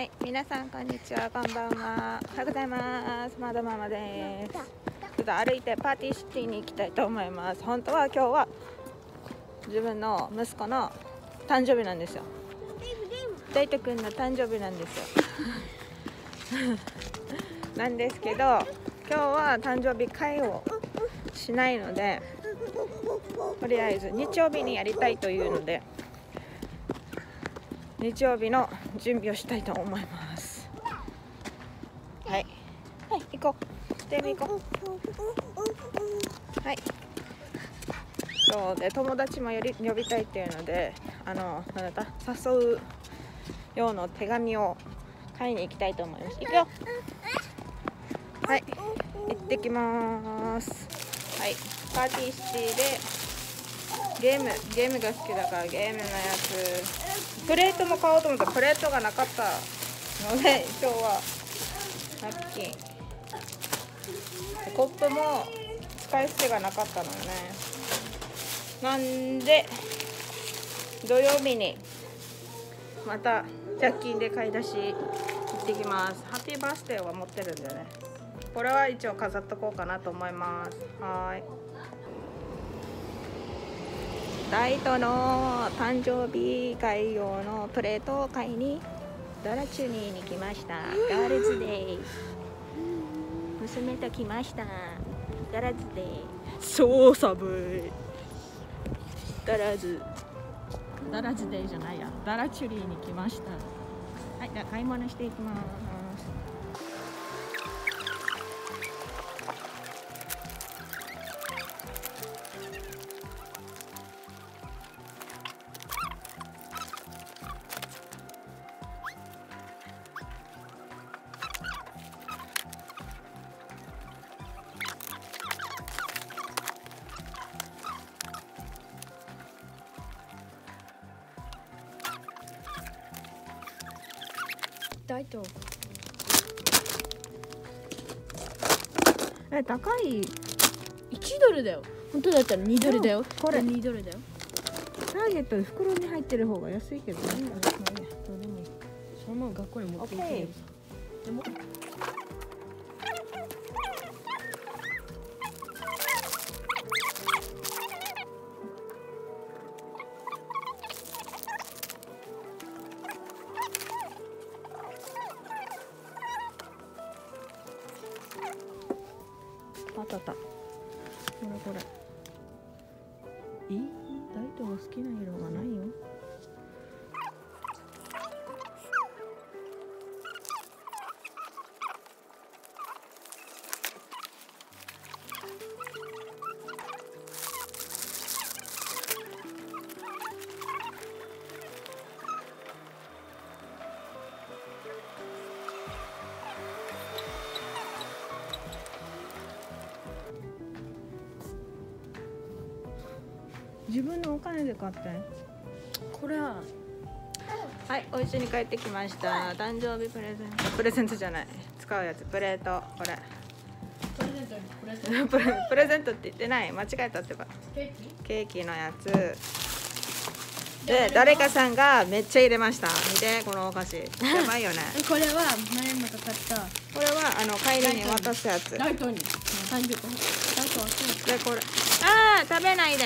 はい、皆さんこんにちは、こんばんは。おはようございます。まだママです。ちょっと歩いてパーティーシティに行きたいと思います。本当は今日は自分の息子の誕生日なんですよ。デイト君の誕生日なんですよ。なんですけど、今日は誕生日会をしないので、とりあえず日曜日にやりたいというので。日曜日の準備をしたいと思います。はい。はい。行こう。デビ行こ。うはい。そうで友達もより呼びたいっていうのであのなんだった？誘う用の手紙を買いに行きたいと思います。行くよ。はい。行ってきます。はい。パーティーシティでゲームゲームが好きだからゲームのやつ。プレートも買おうと思ったプレートがなかったので今日はナプキンコップも使い捨てがなかったのね。なんで土曜日にまた100均で買い出し行ってきます。ハッピーバースデーは持ってるんでね。これは一応飾っとこうかなと思います。はい。ライトの誕生日会用のプレートを買いにドラチュニーに来ました。ガールズデイ。娘と来ました。ガラズデイ。そう寒いダラズ。ダラズデイじゃないや。ダラチュリーに来ました。はいじゃあ買い物していきます大とえ高い。1ドルだよ。本当だったら2ドルだよ。これ。2ドルだよ。ターゲットで袋に入ってる方が安いけどね。どうでもいい。そのまま学校に持って行けるさ。でもあったあった。これこれ。え大東が好きな色がないよ。自分のお金で買って。これははいお家に帰ってきました。誕生日プレゼント。プレゼントじゃない。使うやつ。プレート。これ。プレゼントにプレゼンプレプレゼントって言ってない。間違えたってば。トケーキ？ケーキのやつ。で誰かさんがめっちゃ入れました。見てこのお菓子。やばいよね。これは前もかかった。これはあの帰りに渡すやつ。でライトに。誕生日ライトはそうこれ。ああ食べないで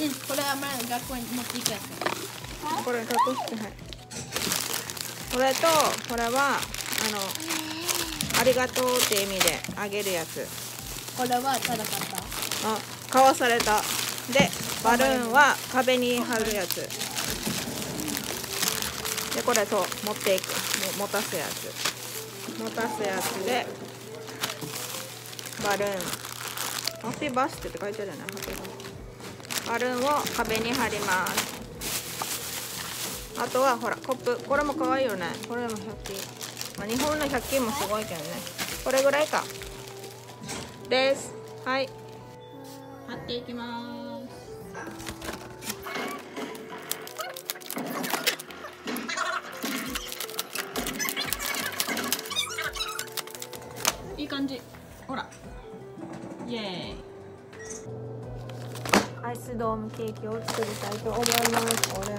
うんこれは前学校に持っていくやつこれ隠してはい。これとこれはあのありがとうって意味であげるやつ。これはただ買った？あ買わされた。でバルーンは壁に貼るやつ。でこれそう持っていく。も持たすやつ。持たすやつでバルーン。ハッピーバースデーって書いてあるよねハッピーバースデーバルーンを壁に貼ります。あとはほらコップ。これも可愛いよね。これも100均、まあ、日本の100均もすごいけどね。これぐらいか。です。はい。貼っていきます。スドームケーキを作りたいと思います俺レ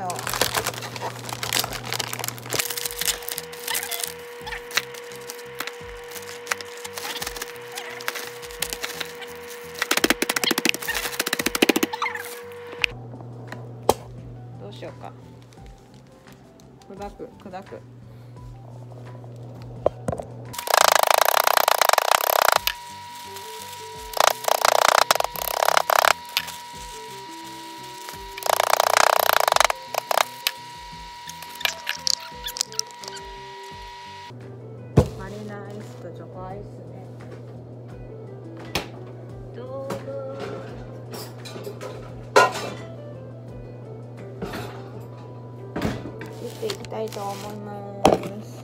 どうしようか。砕く砕く。たいと思います。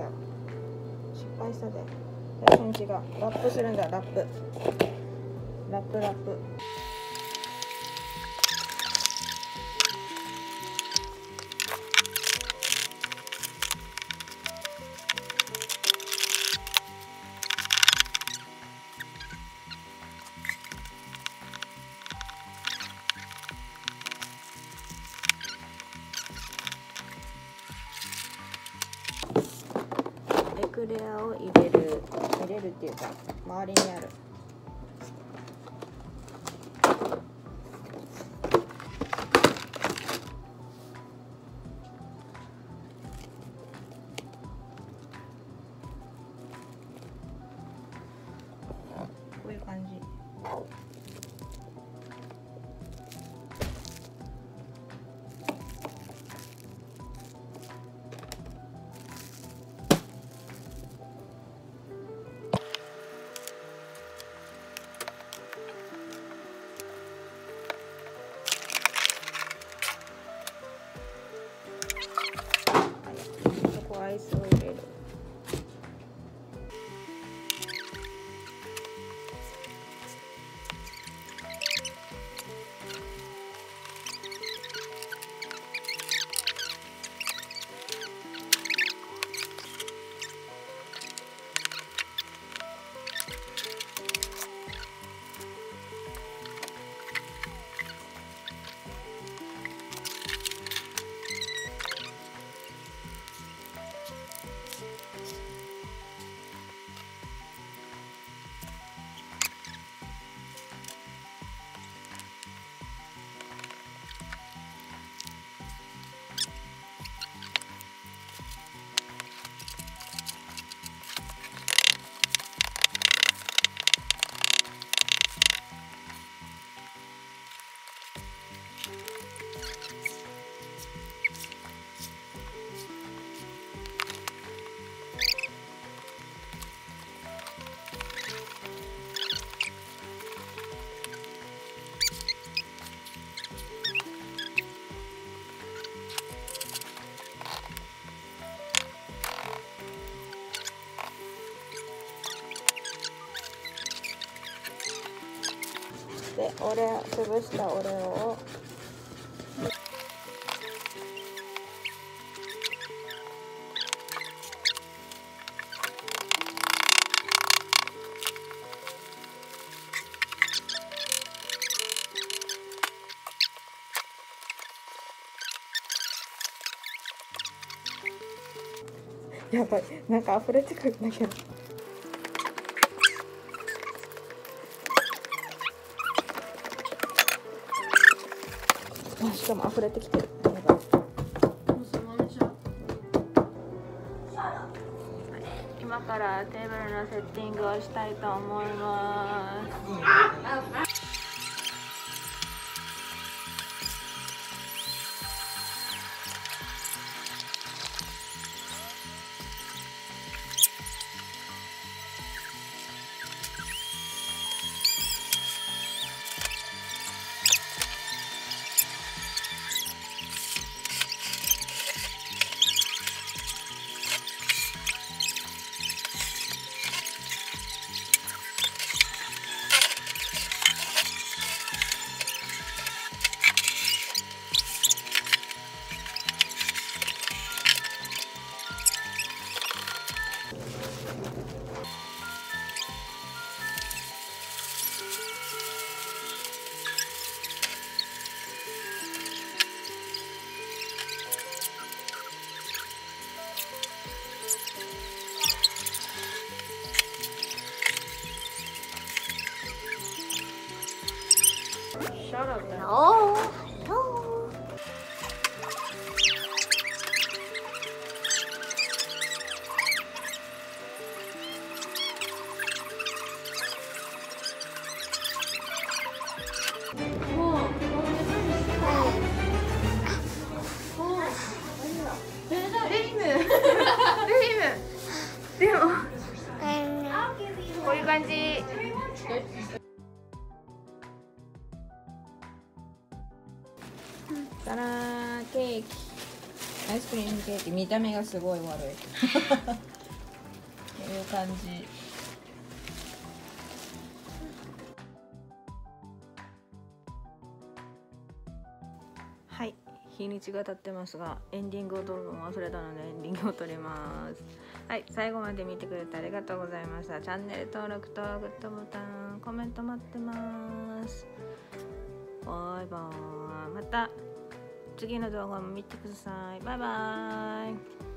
よ。失敗したで。最初に違うラップするんだラップ。ラップラップ。クレアを入れる入れるっていうか周りにある。こういう感じ。したオレオを。やばい。なんか溢れてくるんだけど。あしかも溢れてきてる。今からテーブルのセッティングをしたいと思いますイスクリームケーキ見た目がすごい悪い。こういう感じ。はい。日にちが経ってますがエンディングを撮るのも忘れたのでエンディングを撮ります。はい。最後まで見てくれてありがとうございました。チャンネル登録とグッドボタンコメント待ってます。バイバイ。また次の動画も見てください。バイバイ。